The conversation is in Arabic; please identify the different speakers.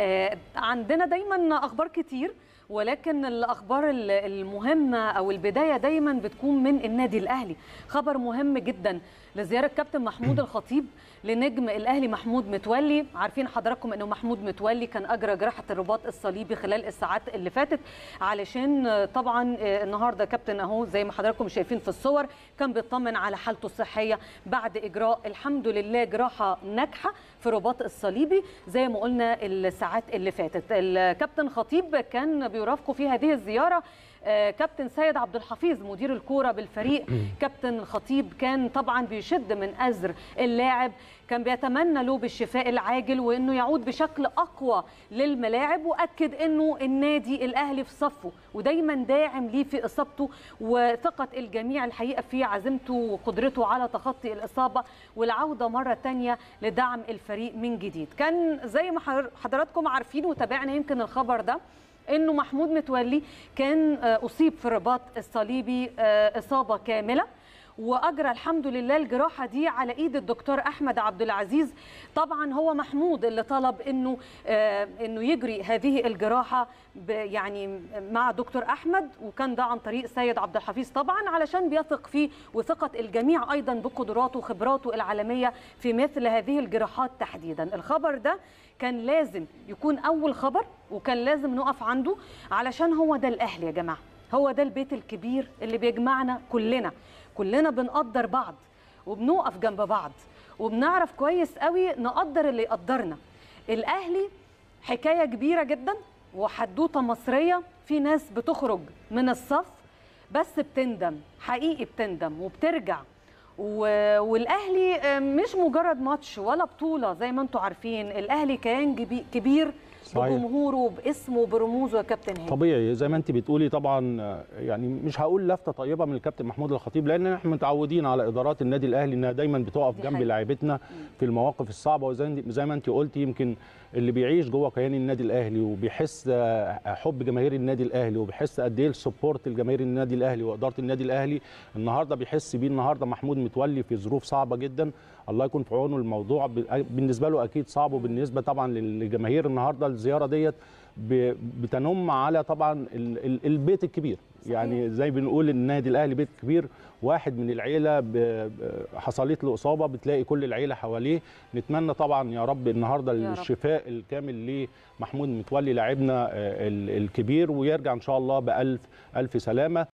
Speaker 1: آه، عندنا دايما أخبار كتير ولكن الأخبار ال- المهمة أو البداية دايما بتكون من النادي الأهلي. خبر مهم جدا لزيارة كابتن محمود الخطيب لنجم الأهلي محمود متولي. عارفين حضراتكم إنه محمود متولي كان أجرى جراحة الرباط الصليبي خلال الساعات اللي فاتت علشان طبعا آه، النهارده كابتن أهو زي ما حضراتكم شايفين في الصور كان بيطمن على حالته الصحية بعد إجراء الحمد لله جراحة ناجحة في الرباط الصليبي زي ما قلنا الساعات اللي فاتت. الكابتن خطيب كان بيرافقه في هذه الزيارة آه، كابتن سيد عبد الحفيظ مدير الكورة بالفريق كابتن الخطيب كان طبعا بيشد من أزر اللاعب كان بيتمنى له بالشفاء العاجل وإنه يعود بشكل أقوى للملاعب وأكد إنه النادي الأهلي في صفه ودايما داعم ليه في إصابته وثقة الجميع الحقيقة في عزيمته وقدرته على تخطي الإصابة والعودة مرة تانية لدعم الفريق من جديد. كان زي ما حضر- حضراتكم عارفين وتابعنا يمكن الخبر ده إنه محمود متولي كان آه، أصيب في الرباط الصليبي آه، إصابة كاملة. وأجرى الحمد لله الجراحة دي على إيد الدكتور أحمد عبد العزيز. طبعا هو محمود اللي طلب إنه آه، إنه يجري هذه الجراحة يعني مع دكتور أحمد وكان ده عن طريق سيد عبد الحفيظ. طبعا علشان بيثق فيه وثقة الجميع أيضا بقدراته وخبراته العالمية في مثل هذه الجراحات تحديدا. الخبر ده كان لازم يكون أول خبر وكان لازم نقف عنده علشان هو ده الاهلي يا جماعة. هو ده البيت الكبير اللي بيجمعنا كلنا. كلنا بنقدر بعض وبنقف جنب بعض وبنعرف كويس قوي نقدر اللي يقدرنا. الأهلي حكاية كبيرة جدا وحدوتة مصرية. في ناس بتخرج من الصف بس بتندم حقيقي بتندم وبترجع. و- والأهلي مش مجرد ماتش ولا بطولة زي ما أنتم عارفين. الأهلي كيان كبير
Speaker 2: صحيح.
Speaker 1: بجمهوره باسمه برموزه يا كابتن هاني
Speaker 2: طبيعي زي ما انت بتقولي طبعا آه، يعني مش هقول لفتة طيبة من الكابتن محمود الخطيب لأن إحنا متعودين على إدارات النادي الأهلي إنها دايما بتقف جنب. لاعيبتنا في المواقف الصعبة وزي زي ما انت قلتي يمكن اللي بيعيش جوه كيان النادي الأهلي وبيحس آه، حب جماهير النادي الأهلي وبيحس قد إيه ال support الجماهير النادي الأهلي وإدارة النادي الأهلي النهارده بيحس بيه النهارده محمود متولي في ظروف صعبة جدا الله يكون في عونه الموضوع بالنسبة له أكيد صعب وبالنسبة طبعا للجماهير النهارده الزيارة ديت بتنم على طبعا ال- ال- البيت الكبير
Speaker 1: صحيح.
Speaker 2: يعني زي بنقول النادي الأهلي بيت كبير واحد من العيلة حصلت له إصابة بتلاقي كل العيلة حواليه نتمنى طبعا يا رب النهارده
Speaker 1: يا رب.
Speaker 2: الشفاء الكامل لمحمود متولي لاعبنا ال- الكبير ويرجع إن شاء الله بألف ألف سلامة